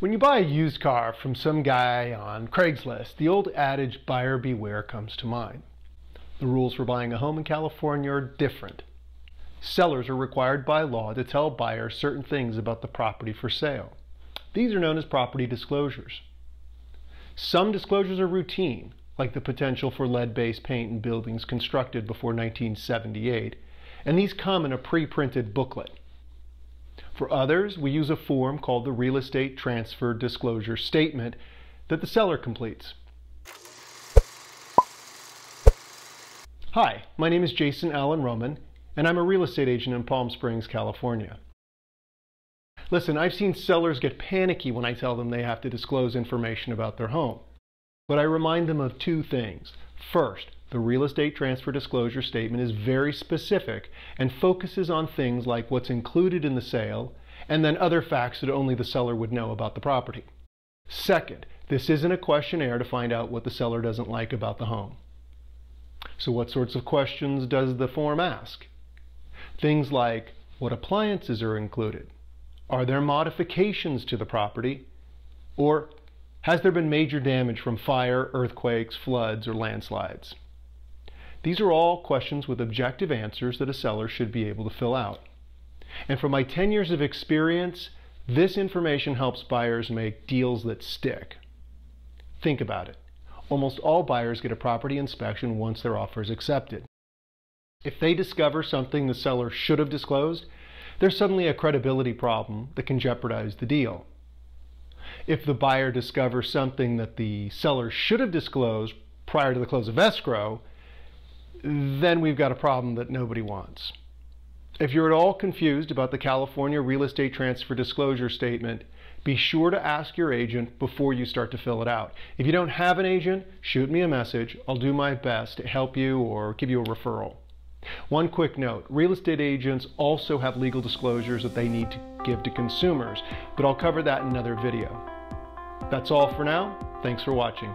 When you buy a used car from some guy on Craigslist, the old adage buyer beware comes to mind. The rules for buying a home in California are different. Sellers are required by law to tell buyers certain things about the property for sale. These are known as property disclosures. Some disclosures are routine, like the potential for lead-based paint in buildings constructed before 1978, and these come in a pre-printed booklet. For others, we use a form called the Real Estate Transfer Disclosure Statement that the seller completes. Hi, my name is Jason Allen Rouman, and I'm a real estate agent in Palm Springs, California. Listen, I've seen sellers get panicky when I tell them they have to disclose information about their home. But I remind them of two things. First, the real estate transfer disclosure statement is very specific and focuses on things like what's included in the sale and then other facts that only the seller would know about the property. Second, this isn't a questionnaire to find out what the seller doesn't like about the home. So what sorts of questions does the form ask? Things like, what appliances are included? Are there modifications to the property? Or has there been major damage from fire, earthquakes, floods, or landslides? These are all questions with objective answers that a seller should be able to fill out. And from my 10 years of experience, this information helps buyers make deals that stick. Think about it. Almost all buyers get a property inspection once their offer is accepted. If they discover something the seller should have disclosed, there's suddenly a credibility problem that can jeopardize the deal. If the buyer discovers something that the seller should have disclosed prior to the close of escrow, then we've got a problem that nobody wants. If you're at all confused about the California Real Estate Transfer Disclosure Statement, be sure to ask your agent before you start to fill it out. If you don't have an agent, shoot me a message. I'll do my best to help you or give you a referral. One quick note, real estate agents also have legal disclosures that they need to give to consumers, but I'll cover that in another video. That's all for now. Thanks for watching.